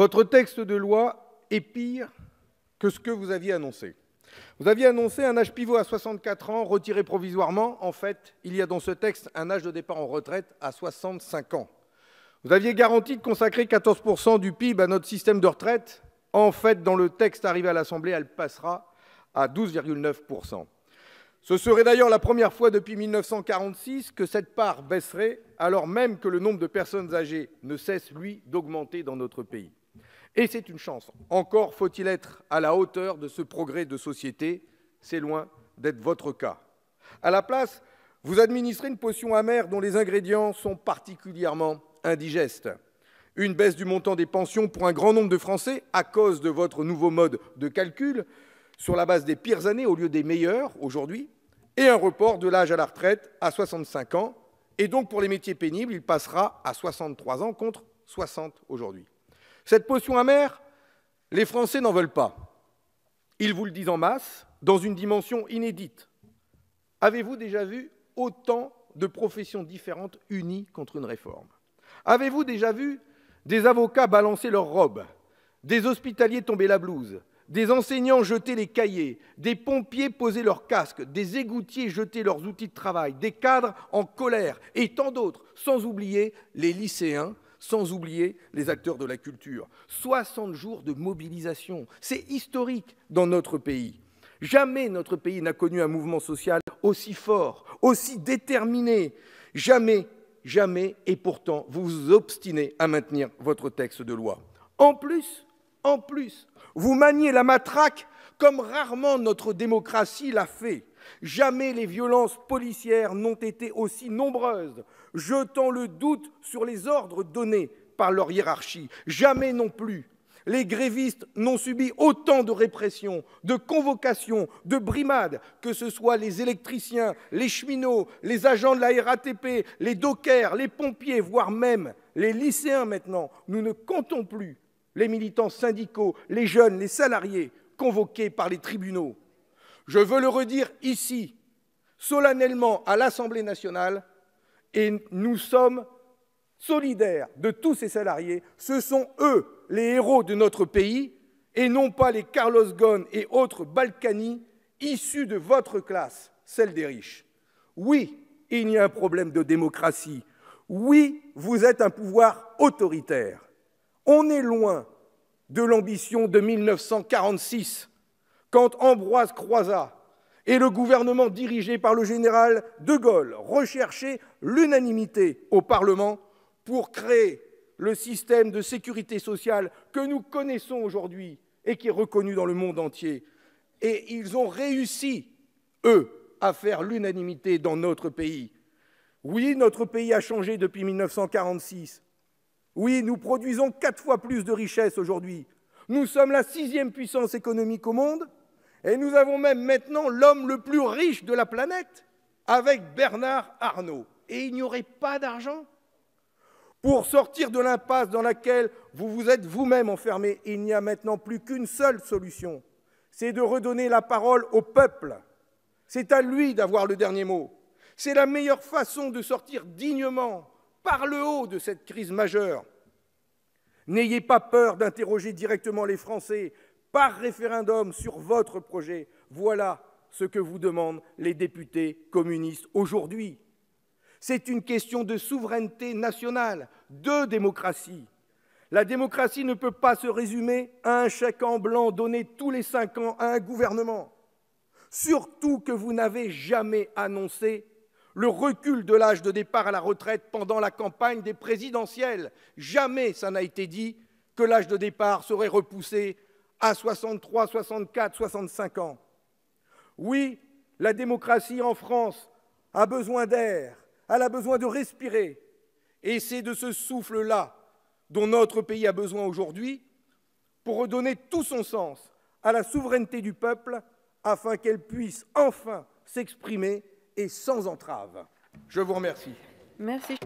Votre texte de loi est pire que ce que vous aviez annoncé. Vous aviez annoncé un âge pivot à 64 ans, retiré provisoirement. En fait, il y a dans ce texte un âge de départ en retraite à 65 ans. Vous aviez garanti de consacrer 14% du PIB à notre système de retraite. En fait, dans le texte arrivé à l'Assemblée, elle passera à 12,9%. Ce serait d'ailleurs la première fois depuis 1946 que cette part baisserait, alors même que le nombre de personnes âgées ne cesse, lui, d'augmenter dans notre pays. Et c'est une chance. Encore faut-il être à la hauteur de ce progrès de société. C'est loin d'être votre cas. À la place, vous administrez une potion amère dont les ingrédients sont particulièrement indigestes. Une baisse du montant des pensions pour un grand nombre de Français à cause de votre nouveau mode de calcul sur la base des pires années au lieu des meilleures aujourd'hui, et un report de l'âge à la retraite à 65 ans. Et donc pour les métiers pénibles, il passera à 63 ans contre 60 aujourd'hui. Cette potion amère, les Français n'en veulent pas. Ils vous le disent en masse, dans une dimension inédite. Avez-vous déjà vu autant de professions différentes unies contre une réforme? Avez-vous déjà vu des avocats balancer leurs robes, des hospitaliers tomber la blouse, des enseignants jeter les cahiers, des pompiers poser leurs casques, des égoutiers jeter leurs outils de travail, des cadres en colère et tant d'autres, sans oublier les lycéens, sans oublier les acteurs de la culture. 60 jours de mobilisation, c'est historique dans notre pays. Jamais notre pays n'a connu un mouvement social aussi fort, aussi déterminé. Jamais jamais, et pourtant vous vous obstinez à maintenir votre texte de loi. En plus, en plus, vous maniez la matraque comme rarement notre démocratie l'a fait. Jamais les violences policières n'ont été aussi nombreuses, jetant le doute sur les ordres donnés par leur hiérarchie. Jamais non plus les grévistes n'ont subi autant de répression, de convocations, de brimades, que ce soit les électriciens, les cheminots, les agents de la RATP, les dockers, les pompiers, voire même les lycéens maintenant. Nous ne comptons plus les militants syndicaux, les jeunes, les salariés convoqués par les tribunaux. Je veux le redire ici, solennellement à l'Assemblée nationale, et nous sommes solidaires de tous ces salariés. Ce sont eux les héros de notre pays et non pas les Carlos Ghosn et autres Balkany issus de votre classe, celle des riches. Oui, il y a un problème de démocratie. Oui, vous êtes un pouvoir autoritaire. On est loin de l'ambition de 1946, quand Ambroise Croizat et le gouvernement dirigé par le général de Gaulle recherchaient l'unanimité au Parlement pour créer le système de sécurité sociale que nous connaissons aujourd'hui et qui est reconnu dans le monde entier. Et ils ont réussi, eux, à faire l'unanimité dans notre pays. Oui, notre pays a changé depuis 1946. Oui, nous produisons quatre fois plus de richesses aujourd'hui. Nous sommes la sixième puissance économique au monde et nous avons même maintenant l'homme le plus riche de la planète avec Bernard Arnault. Et il n'y aurait pas d'argent pour sortir de l'impasse dans laquelle vous vous êtes vous-même enfermé, il n'y a maintenant plus qu'une seule solution, c'est de redonner la parole au peuple. C'est à lui d'avoir le dernier mot. C'est la meilleure façon de sortir dignement, par le haut, de cette crise majeure. N'ayez pas peur d'interroger directement les Français par référendum sur votre projet. Voilà ce que vous demandent les députés communistes aujourd'hui. C'est une question de souveraineté nationale, de démocratie. La démocratie ne peut pas se résumer à un chèque en blanc donné tous les cinq ans à un gouvernement. Surtout que vous n'avez jamais annoncé le recul de l'âge de départ à la retraite pendant la campagne des présidentielles. Jamais ça n'a été dit que l'âge de départ serait repoussé à 63, 64, 65 ans. Oui, la démocratie en France a besoin d'air, elle a besoin de respirer. Et c'est de ce souffle-là dont notre pays a besoin aujourd'hui pour redonner tout son sens à la souveraineté du peuple afin qu'elle puisse enfin s'exprimer et sans entrave. Je vous remercie. Merci.